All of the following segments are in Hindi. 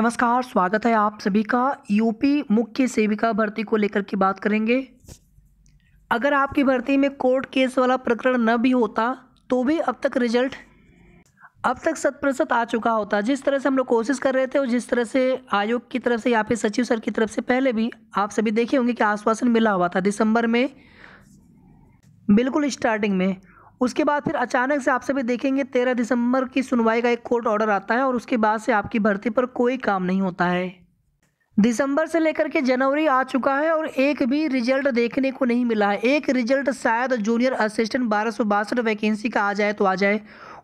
नमस्कार, स्वागत है आप सभी का। यूपी मुख्य सेविका भर्ती को लेकर के बात करेंगे। अगर आपकी भर्ती में कोर्ट केस वाला प्रकरण न भी होता तो भी अब तक रिज़ल्ट, अब तक शत प्रतिशत आ चुका होता। जिस तरह से हम लोग कोशिश कर रहे थे और जिस तरह से आयोग की तरफ़ से या फिर सचिव सर की तरफ़ से पहले भी आप सभी देखे होंगे कि आश्वासन मिला हुआ था दिसंबर में, बिल्कुल स्टार्टिंग में। उसके बाद फिर अचानक से आप सभी देखेंगे, तेरह दिसंबर की सुनवाई का एक कोर्ट ऑर्डर आता है और उसके बाद से आपकी भर्ती पर कोई काम नहीं होता है। दिसंबर से लेकर के जनवरी आ चुका है और एक भी रिज़ल्ट देखने को नहीं मिला है। एक रिज़ल्ट शायद जूनियर असिस्टेंट बारह सौ बासठ वैकेंसी का आ जाए तो आ जाए।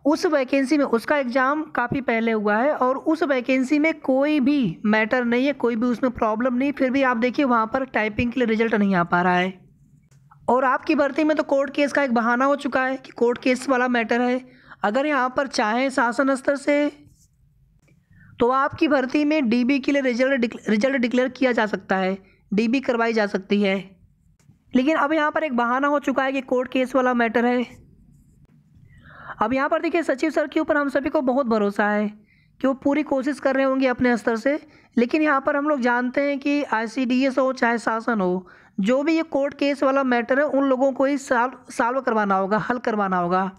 उस वैकेंसी में उसका एग्ज़ाम काफ़ी पहले हुआ है और उस वैकेंसी में कोई भी मैटर नहीं है, कोई भी उसमें प्रॉब्लम नहीं, फिर भी आप देखिए वहाँ पर टाइपिंग के लिए रिज़ल्ट नहीं आ पा रहा है। और आपकी भर्ती में तो कोर्ट केस का एक बहाना हो चुका है कि कोर्ट केस वाला मैटर है। अगर यहाँ पर चाहें शासन स्तर से तो आपकी भर्ती में डीबी के लिए रिज़ल्ट रिज़ल्ट डिक्लेयर किया जा सकता है। डीबी करवाई जा सकती है। लेकिन अब यहाँ पर एक बहाना हो चुका है कि कोर्ट केस वाला मैटर है। अब यहाँ पर देखिए, सचिव सर के ऊपर हम सभी को बहुत भरोसा है कि वो पूरी कोशिश कर रहे होंगे अपने स्तर से। लेकिन यहाँ पर हम लोग जानते हैं कि आईसीडीएस हो, चाहे शासन हो जो भी ये कोर्ट केस वाला मैटर है, उन लोगों को ही सॉल्व साल्व करवाना होगा, हल करवाना होगा।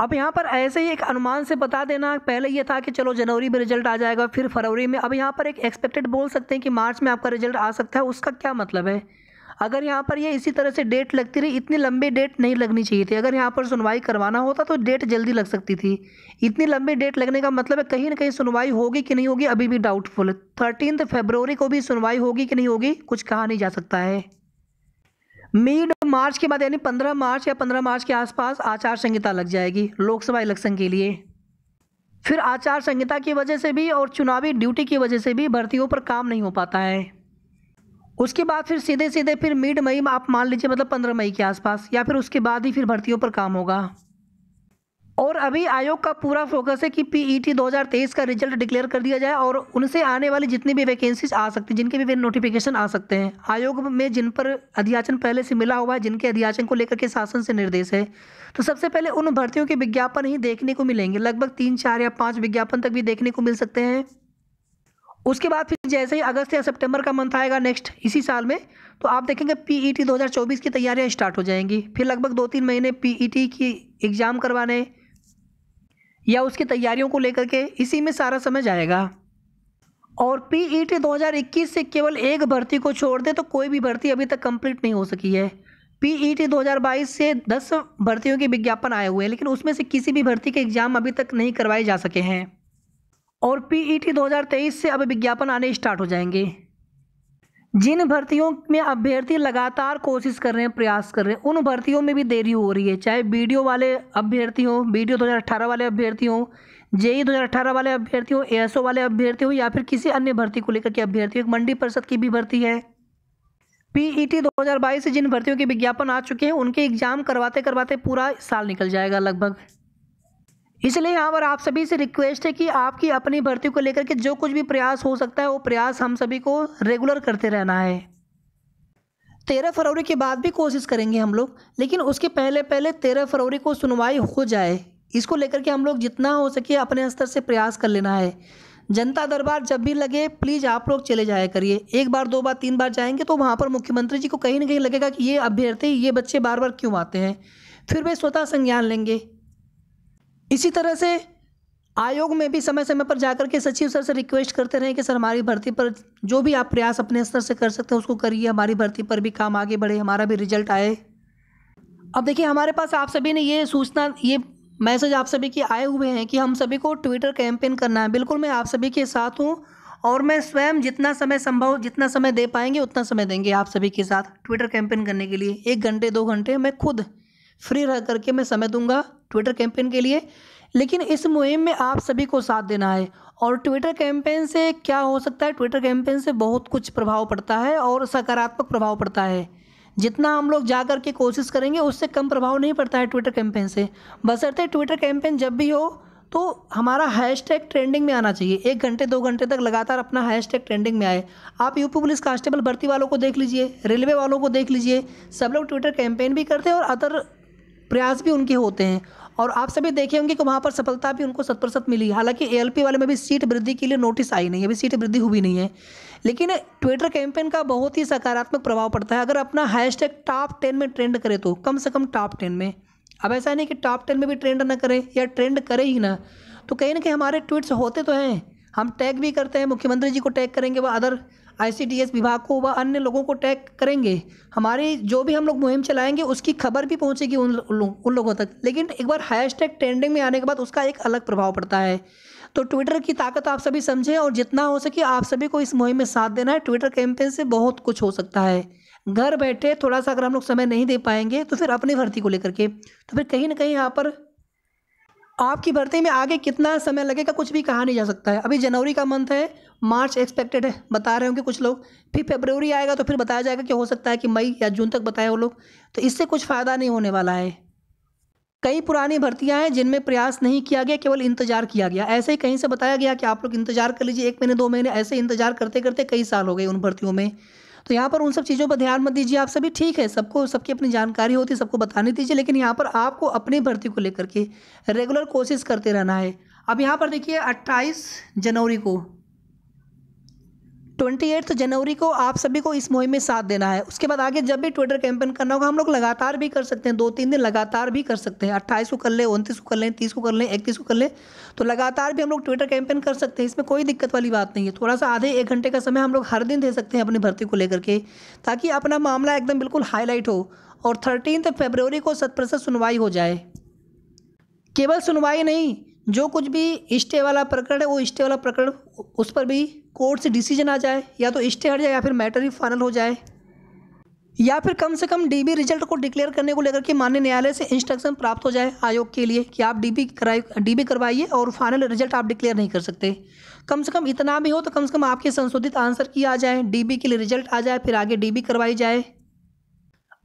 अब यहाँ पर ऐसे ही एक अनुमान से बता देना, पहले ये था कि चलो जनवरी में रिज़ल्ट आ जाएगा, फिर फरवरी में। अब यहाँ पर एक एक्सपेक्टेड बोल सकते हैं कि मार्च में आपका रिज़ल्ट आ सकता है, उसका क्या मतलब है? अगर यहाँ पर ये इसी तरह से डेट लगती रही, इतनी लंबी डेट नहीं लगनी चाहिए थी। अगर यहाँ पर सुनवाई करवाना होता तो डेट जल्दी लग सकती थी। इतनी लंबी डेट लगने का मतलब है कहीं ना कहीं सुनवाई होगी कि नहीं होगी, अभी भी डाउटफुल थर्टीन फेब्रवरी को भी सुनवाई होगी कि नहीं होगी, कुछ कहा नहीं जा सकता है। मिड मार्च के बाद, यानी पंद्रह मार्च या पंद्रह मार्च के आसपास आचार संहिता लग जाएगी, लोकसभा इलेक्शन के लिए। फिर आचार संहिता की वजह से भी और चुनावी ड्यूटी की वजह से भी भर्तियों पर काम नहीं हो पाता है। उसके बाद फिर सीधे सीधे फिर मिड मई, आप मान लीजिए मतलब पंद्रह मई के आसपास, या फिर उसके बाद ही फिर भर्तियों पर काम होगा। और अभी आयोग का पूरा फोकस है कि पीईटी 2023 का रिज़ल्ट डिक्लेयर कर दिया जाए और उनसे आने वाली जितनी भी वैकेंसीज आ सकती हैं, जिनके भी नोटिफिकेशन आ सकते हैं। आयोग में जिन पर अध्याचन पहले से मिला हुआ है, जिनके अध्याचन को लेकर के शासन से निर्देश है तो सबसे पहले उन भर्तियों के विज्ञापन ही देखने को मिलेंगे। लगभग तीन, चार या पाँच विज्ञापन तक भी देखने को मिल सकते हैं। उसके बाद फिर जैसे ही अगस्त या सितंबर का मंथ आएगा नेक्स्ट इसी साल में तो आप देखेंगे पीईटी 2024 की तैयारियाँ स्टार्ट हो जाएँगी। फिर लगभग दो तीन महीने पीईटी की एग्ज़ाम करवाने या उसकी तैयारियों को लेकर के इसी में सारा समय जाएगा। और पीईटी 2021 से केवल एक भर्ती को छोड़ दे तो कोई भी भर्ती अभी तक कंप्लीट नहीं हो सकी है। पीईटी 2022 से 10 भर्तियों के विज्ञापन आए हुए हैं, लेकिन उसमें से किसी भी भर्ती के एग्ज़ाम अभी तक नहीं करवाए जा सके हैं। और पीईटी 2023 से अब विज्ञापन आने स्टार्ट हो जाएँगे। जिन भर्तियों में अभ्यर्थी लगातार कोशिश कर रहे हैं, प्रयास कर रहे हैं, उन भर्तियों में भी देरी हो रही है। चाहे वीडियो वाले अभ्यर्थी हों वीडियो 2018 वाले अभ्यर्थी हों जेई 2018 वाले अभ्यर्थी हों एएसओ वाले अभ्यर्थी हों, या फिर किसी अन्य भर्ती को लेकर के अभ्यर्थी हो मंडी परिषद की भी भर्ती है। पीईटी 2022 से जिन भर्तियों के विज्ञापन आ चुके हैं, उनके एग्ज़ाम करवाते करवाते पूरा साल निकल जाएगा लगभग। इसलिए यहाँ पर आप सभी से रिक्वेस्ट है कि आपकी अपनी भर्ती को लेकर के जो कुछ भी प्रयास हो सकता है, वो प्रयास हम सभी को रेगुलर करते रहना है। तेरह फरवरी के बाद भी कोशिश करेंगे हम लोग, लेकिन उसके पहले पहले तेरह फरवरी को सुनवाई हो जाए। इसको लेकर के हम लोग जितना हो सके अपने स्तर से प्रयास कर लेना है। जनता दरबार जब भी लगे प्लीज़ आप लोग चले जाया करिए। एक बार, दो बार, तीन बार जाएँगे तो वहाँ पर मुख्यमंत्री जी को कहीं ना कहीं लगेगा कि ये अभ्यर्थी, ये बच्चे बार बार क्यों आते हैं? फिर वे स्वतः संज्ञान लेंगे। इसी तरह से आयोग में भी समय समय पर जाकर के सचिव सर से रिक्वेस्ट करते रहे कि सर, हमारी भर्ती पर जो भी आप प्रयास अपने स्तर से कर सकते हैं, उसको करिए। हमारी भर्ती पर भी काम आगे बढ़े, हमारा भी रिज़ल्ट आए। अब देखिए, हमारे पास आप सभी ने ये सूचना, ये मैसेज आप सभी के आए हुए हैं कि हम सभी को ट्विटर कैंपेन करना है। बिल्कुल, मैं आप सभी के साथ हूँ और मैं स्वयं जितना समय संभव, जितना समय दे पाएँगे, उतना समय देंगे आप सभी के साथ ट्विटर कैंपेन करने के लिए। एक घंटे, दो घंटे मैं खुद फ्री रह करके मैं समय दूँगा। ट्विटर कैंपेन के लिए। लेकिन इस मुहिम में आप सभी को साथ देना है। और ट्विटर कैंपेन से क्या हो सकता है? ट्विटर कैंपेन से बहुत कुछ प्रभाव पड़ता है और सकारात्मक प्रभाव पड़ता है। जितना हम लोग जा कर के कोशिश करेंगे, उससे कम प्रभाव नहीं पड़ता है ट्विटर कैंपेन से। बसरते ट्विटर कैंपेन जब भी हो तो हमारा हैशटैग ट्रेंडिंग में आना चाहिए। एक घंटे, दो घंटे तक लगातार अपना हैशटैग ट्रेंडिंग में आए। आप यूपी पुलिस कांस्टेबल भर्ती वालों को देख लीजिए रेलवे वालों को देख लीजिए। सब लोग ट्विटर कैंपेन भी करते हैं और अदर प्रयास भी उनके होते हैं। और आप सभी देखे होंगे कि वहाँ पर सफलता भी उनको शत मिली। हालाँकि ए वाले में भी सीट वृद्धि के लिए नोटिस आई नहीं अभी सीट वृद्धि हुई नहीं है। लेकिन ट्विटर कैंपेन का बहुत ही सकारात्मक प्रभाव पड़ता है। अगर अपना हैशटैग टॉप टेन में ट्रेंड करे तो कम से कम टॉप टेन में। अब ऐसा नहीं कि टॉप टेन में भी ट्रेंड ना करें या ट्रेंड करे ही ना। तो कहीं ना कहीं हमारे ट्वीट्स होते तो हैं। हम टैग भी करते हैं, मुख्यमंत्री जी को टैग करेंगे व अदर आईसीडीएस विभाग को व अन्य लोगों को टैग करेंगे। हमारी जो भी हम लोग मुहिम चलाएँगे, उसकी खबर भी पहुंचेगी उन उन लोगों तक। लेकिन एक बार हैश टैग ट्रेंडिंग में आने के बाद उसका एक अलग प्रभाव पड़ता है। तो ट्विटर की ताकत आप सभी समझें और जितना हो सके आप सभी को इस मुहिम में साथ देना है। ट्विटर कैंपेन से बहुत कुछ हो सकता है। घर बैठे थोड़ा सा अगर हम लोग समय नहीं दे पाएँगे तो फिर अपनी भर्ती को लेकर के। तो फिर कहीं ना कहीं यहाँ पर आपकी भर्ती में आगे कितना समय लगेगा, कुछ भी कहा नहीं जा सकता है। अभी जनवरी का मंथ है, मार्च एक्सपेक्टेड है। बता रहे होंगे कुछ लोग। फिर फेब्रवरी आएगा तो फिर बताया जाएगा कि हो सकता है कि मई या जून तक बताए वो लोग। तो इससे कुछ फ़ायदा नहीं होने वाला है। कई पुरानी भर्तियाँ हैं जिनमें प्रयास नहीं किया गया, केवल इंतज़ार किया गया। ऐसे ही कहीं से बताया गया कि आप लोग इंतज़ार कर लीजिए, एक महीने, दो महीने ऐसे इंतज़ार करते करते कई साल हो गए उन भर्तियों में। तो यहाँ पर उन सब चीज़ों पर ध्यान मत दीजिए, आप सभी ठीक है, सबको, सबकी अपनी जानकारी होती है सबको बताने दीजिए, लेकिन यहाँ पर आपको अपनी भर्ती को लेकर के रेगुलर कोशिश करते रहना है। अब यहाँ पर देखिए, अट्ठाईस जनवरी को ट्वेंटी एट्थ जनवरी को आप सभी को इस मुहिम में साथ देना है। उसके बाद आगे जब भी ट्विटर कैंपेन करना होगा, हम लोग लगातार भी कर सकते हैं। दो तीन दिन लगातार भी कर सकते हैं। अट्ठाईस को कर ले, उनतीस को कर लें, तीस को कर लें, इकतीस को कर लें तो लगातार भी हम लोग ट्विटर कैंपेन कर सकते हैं। इसमें कोई दिक्कत वाली बात नहीं है। थोड़ा सा आधे एक घंटे का समय हम लोग हर दिन दे सकते हैं अपनी भर्ती को लेकर के, ताकि अपना मामला एकदम बिल्कुल हाईलाइट हो और थर्टीन फेब्रवरी को प्रतिशत सुनवाई हो जाए। केवल सुनवाई नहीं जो कुछ भी स्टे वाला प्रकरण है, वो स्टे वाला प्रकरण उस पर भी कोर्ट से डिसीज़न आ जाए, या तो स्टे हट जाए या फिर मैटर ही फाइनल हो जाए। या फिर कम से कम डीबी रिज़ल्ट को डिक्लेयर करने को लेकर के मान्य न्यायालय से इंस्ट्रक्शन प्राप्त हो जाए आयोग के लिए कि आप डीबी कराए डीबी करवाइए और फाइनल रिज़ल्ट आप डिक्लेयर नहीं कर सकते। कम से कम इतना भी हो तो कम से कम आपके संशोधित आंसर किया जाए डीबी के लिए रिज़ल्ट आ जाए, फिर आगे डीबी करवाई जाए।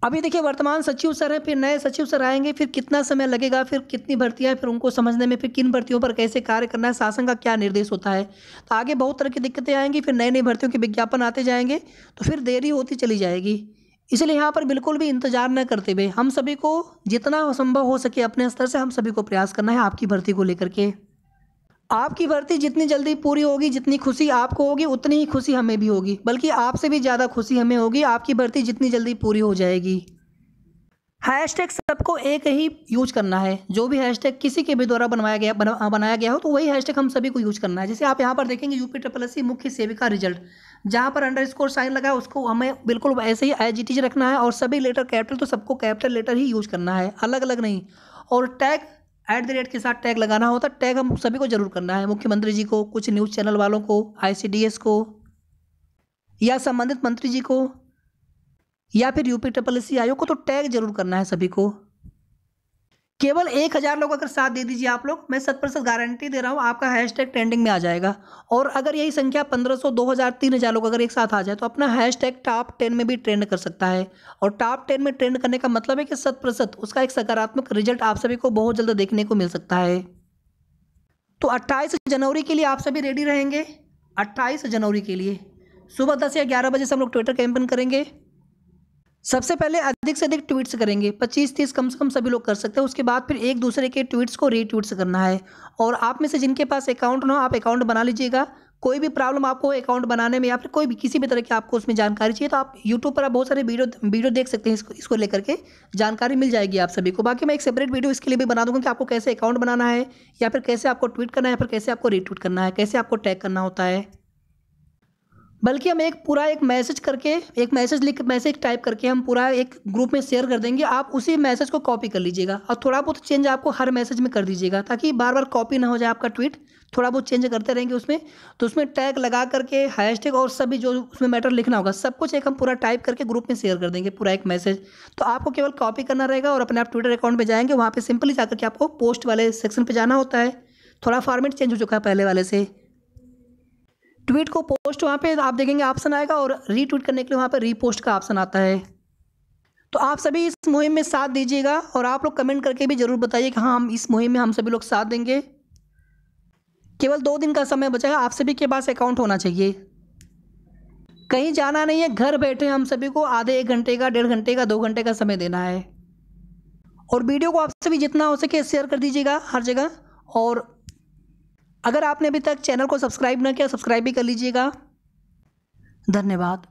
अभी देखिए, वर्तमान सचिव सर हैं, फिर नए सचिव सर आएँगे, फिर कितना समय लगेगा, फिर कितनी भर्तियाँ फिर उनको समझने में, फिर किन भर्तियों पर कैसे कार्य करना है, शासन का क्या निर्देश होता है? तो आगे बहुत तरह की दिक्कतें आएँगी, फिर नई नई भर्तियों के विज्ञापन आते जाएँगे तो फिर देरी होती चली जाएगी। इसलिए यहाँ पर बिल्कुल भी इंतज़ार न करते हुए हम सभी को जितना संभव हो सके अपने स्तर से हम सभी को प्रयास करना है, आपकी भर्ती को लेकर के। आपकी भर्ती जितनी जल्दी पूरी होगी जितनी खुशी आपको होगी उतनी ही खुशी हमें भी होगी। बल्कि आपसे भी ज़्यादा खुशी हमें होगी आपकी भर्ती जितनी जल्दी पूरी हो जाएगी। हैशटैग सबको एक ही यूज़ करना है। जो भी हैशटैग किसी के भी द्वारा बनवाया गया बना, बनाया गया हो तो वही हैशटैग हम सभी को यूज़ करना है। जैसे आप यहाँ पर देखेंगे यूपी ट्रिपल एससी मुख्य सेविका रिज़ल्ट। जहाँ पर अंडर स्कोर साइन लगा है उसको हमें बिल्कुल ऐसे ही आई रखना है और सभी लेटर कैपिटल तो सबको कैपिटल लेटर ही यूज़ करना है। अलग अलग नहीं। और टैग एट द रेट के साथ टैग लगाना होता है टैग हम सभी को ज़रूर करना है। मुख्यमंत्री जी को, कुछ न्यूज़ चैनल वालों को आईसीडीएस को, या संबंधित मंत्री जी को, या फिर यूपी ट्रिपल एस आयोग को तो टैग ज़रूर करना है सभी को। केवल एक हज़ार लोग अगर साथ दे दीजिए आप लोग, मैं सत प्रतिशत गारंटी दे रहा हूँ, आपका हैश टैग ट्रेंडिंग में आ जाएगा। और अगर यही संख्या पंद्रह सौ, दो हज़ार, तीन हज़ार लोग अगर एक साथ आ जाए तो अपना हैश टैग टॉप टेन में भी ट्रेंड कर सकता है। और टॉप टेन में ट्रेंड करने का मतलब है कि शत प्रतिशत उसका एक सकारात्मक रिज़ल्ट आप सभी को बहुत जल्द देखने को मिल सकता है। तो अट्ठाईस जनवरी के लिए आप सभी रेडी रहेंगे? अट्ठाईस जनवरी के लिए। सुबह दस या ग्यारह बजे से हम लोग ट्विटर कैंपेन करेंगे। सबसे पहले अधिक से अधिक ट्वीट्स करेंगे। पच्चीस, तीस कम से कम सभी लोग कर सकते हैं। उसके बाद फिर एक दूसरे के ट्वीट्स को रीट्वीट्स करना है। और आप में से जिनके पास अकाउंट ना हो, आप अकाउंट बना लीजिएगा। कोई भी प्रॉब्लम आपको अकाउंट बनाने में या फिर कोई भी किसी भी तरह की आपको उसमें जानकारी चाहिए तो आप यूट्यूब पर आप बहुत सारे वीडियो वीडियो देख सकते हैं। इसको इसको लेकर के जानकारी मिल जाएगी आप सभी को। बाकी मैं एक सेपरेट वीडियो इसके लिए भी बना दूँगा कि आपको कैसे अकाउंट बनाना है या फिर कैसे आपको ट्वीट करना है या फिर कैसे आपको रीट्वीट करना है, कैसे आपको टैग करना होता है। बल्कि हम एक पूरा एक मैसेज करके, एक मैसेज लिख, मैसेज टाइप करके हम पूरा एक ग्रुप में शेयर कर देंगे। आप उसी मैसेज को कॉपी कर लीजिएगा और थोड़ा बहुत चेंज आपको हर मैसेज में कर दीजिएगा ताकि बार बार कॉपी ना हो जाए आपका ट्वीट थोड़ा बहुत चेंज करते रहेंगे उसमें। तो उसमें टैग लगा करके हैश और सभी जो उसमें मैटर लिखना होगा, सब कुछ एक हम पूरा टाइप करके ग्रुप में शेयर कर देंगे पूरा एक मैसेज तो आपको केवल कॉपी करना रहेगा और अपने आप ट्विटर अकाउंट में जाएँगे। वहाँ पर सिंपली जाकर के आपको पोस्ट वाले सेक्शन पर जाना होता है। थोड़ा फॉर्मेट चेंज हो चुका है पहले वाले से। ट्वीट को पोस्ट वहाँ पे आप देखेंगे ऑप्शन आएगा और रीट्वीट करने के लिए वहाँ पे रीपोस्ट का ऑप्शन आता है। तो आप सभी इस मुहिम में साथ दीजिएगा और आप लोग कमेंट करके भी ज़रूर बताइए कि हाँ हम इस मुहिम में हम सभी लोग साथ देंगे। केवल दो दिन का समय बचा है आप सभी के पास अकाउंट होना चाहिए। कहीं जाना नहीं है, घर बैठे हम सभी को आधे एक घंटे का, डेढ़ घंटे का, दो घंटे का समय देना है। और वीडियो को आप सभी जितना हो सके शेयर कर दीजिएगा हर जगह और अगर आपने अभी तक चैनल को सब्सक्राइब ना किया सब्सक्राइब भी कर लीजिएगा। धन्यवाद।